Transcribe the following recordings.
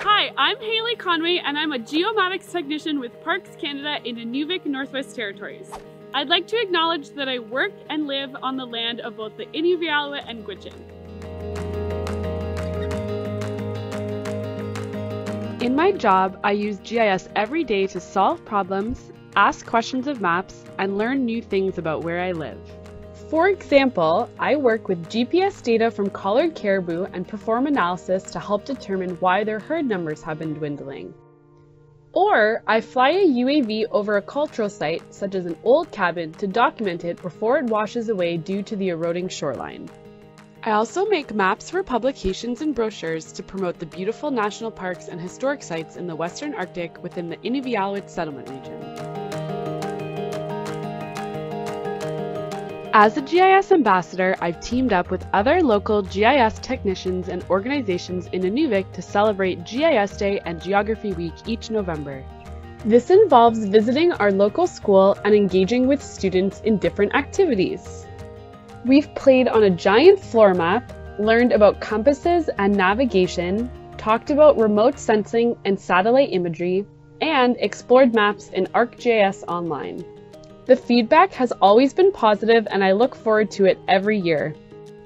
Hi, I'm Hayleigh Conway and I'm a geomatics technician with Parks Canada in Inuvik, Northwest Territories. I'd like to acknowledge that I work and live on the land of both the Inuvialuit and Gwich'in. In my job, I use GIS every day to solve problems, ask questions of maps, and learn new things about where I live. For example, I work with GPS data from collared caribou and perform analysis to help determine why their herd numbers have been dwindling. Or I fly a UAV over a cultural site, such as an old cabin, to document it before it washes away due to the eroding shoreline. I also make maps for publications and brochures to promote the beautiful national parks and historic sites in the Western Arctic within the Inuvialuit settlement region. As a GIS ambassador, I've teamed up with other local GIS technicians and organizations in Inuvik to celebrate GIS Day and Geography Week each November. This involves visiting our local school and engaging with students in different activities. We've played on a giant floor map, learned about compasses and navigation, talked about remote sensing and satellite imagery, and explored maps in ArcGIS Online. The feedback has always been positive and I look forward to it every year.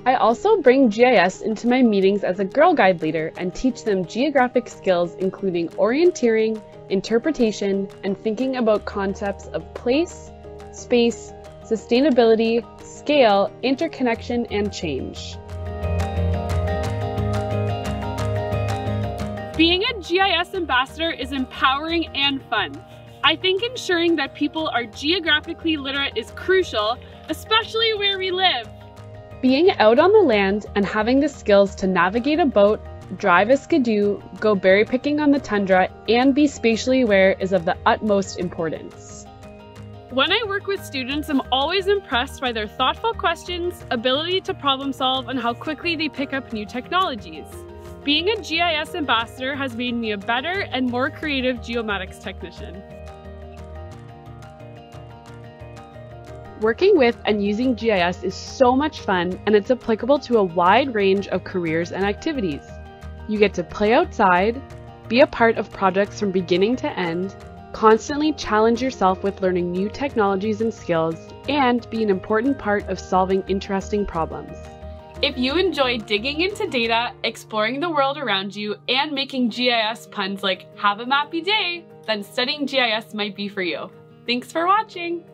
I also bring GIS into my meetings as a Girl Guide leader and teach them geographic skills including orienteering, interpretation, and thinking about concepts of place, space, sustainability, scale, interconnection, and change. Being a GIS ambassador is empowering and fun. I think ensuring that people are geographically literate is crucial, especially where we live. Being out on the land and having the skills to navigate a boat, drive a skidoo, go berry picking on the tundra, and be spatially aware is of the utmost importance. When I work with students, I'm always impressed by their thoughtful questions, ability to problem solve, and how quickly they pick up new technologies. Being a GIS ambassador has made me a better and more creative geomatics technician. Working with and using GIS is so much fun and it's applicable to a wide range of careers and activities. You get to play outside, be a part of projects from beginning to end, constantly challenge yourself with learning new technologies and skills, and be an important part of solving interesting problems. If you enjoy digging into data, exploring the world around you, and making GIS puns like have a mappy day, then studying GIS might be for you. Thanks for watching!